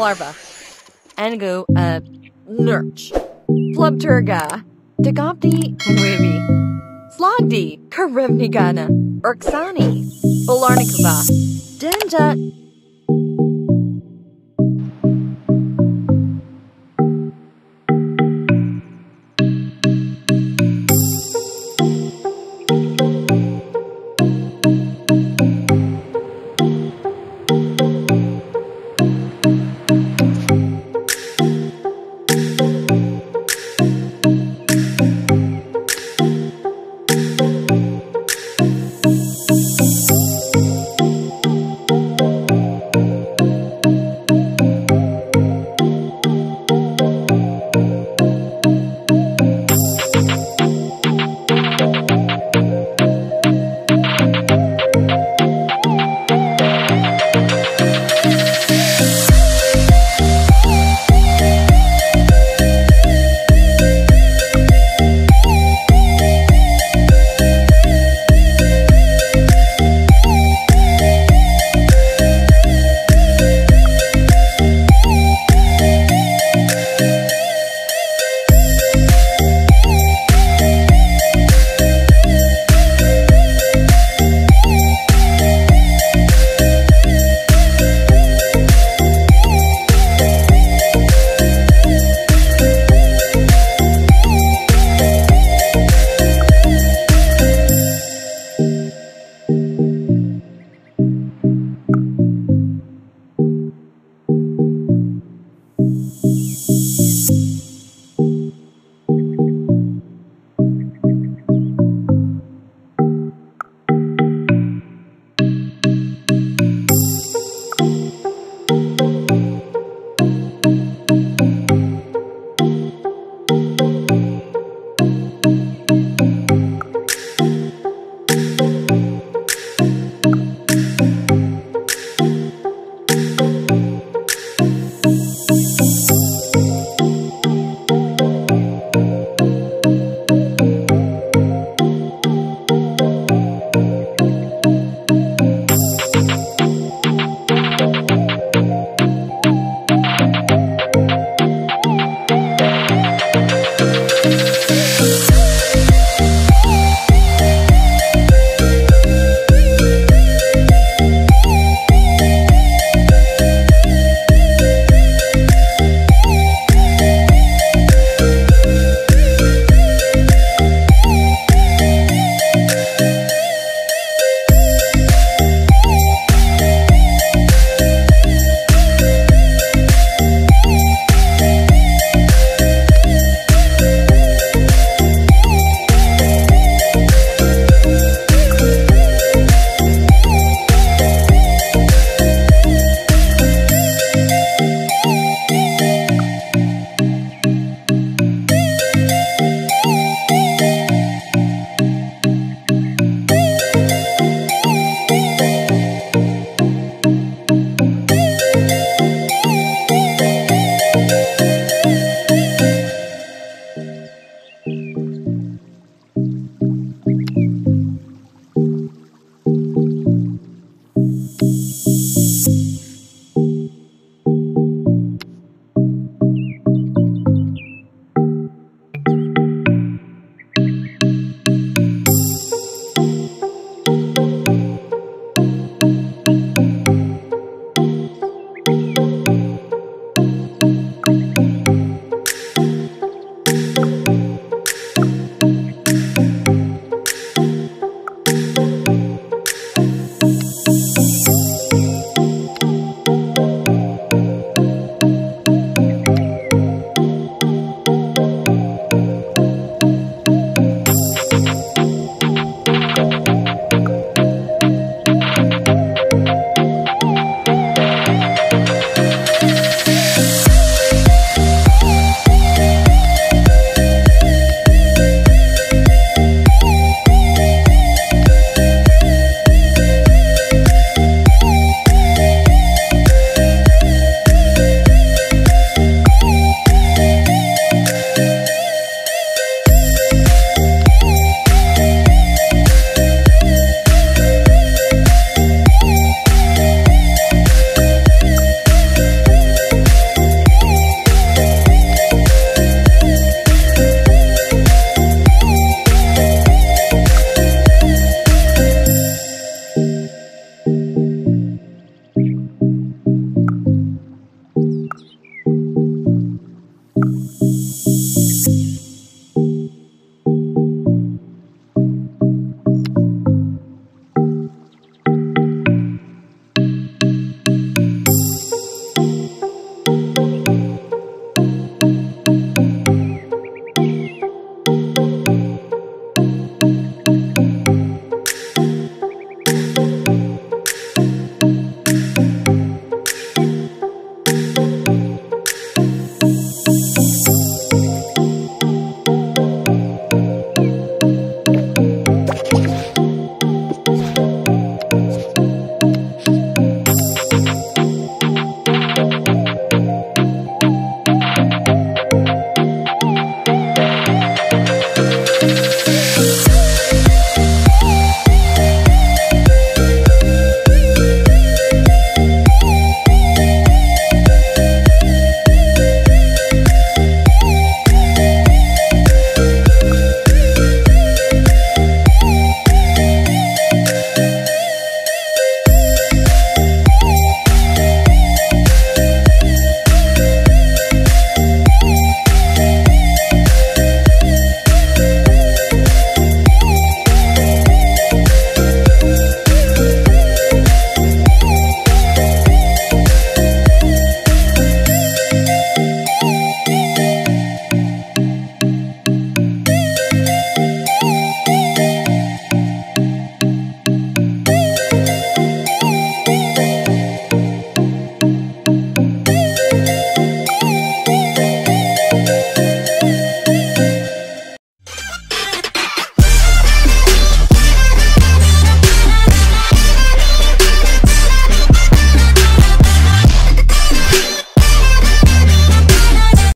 larva. Angu, uh, Nurch. Flubturga. Dagopti, Wibi. Slogdi, Karimnigana. Urksani. Bolarnikova. denda.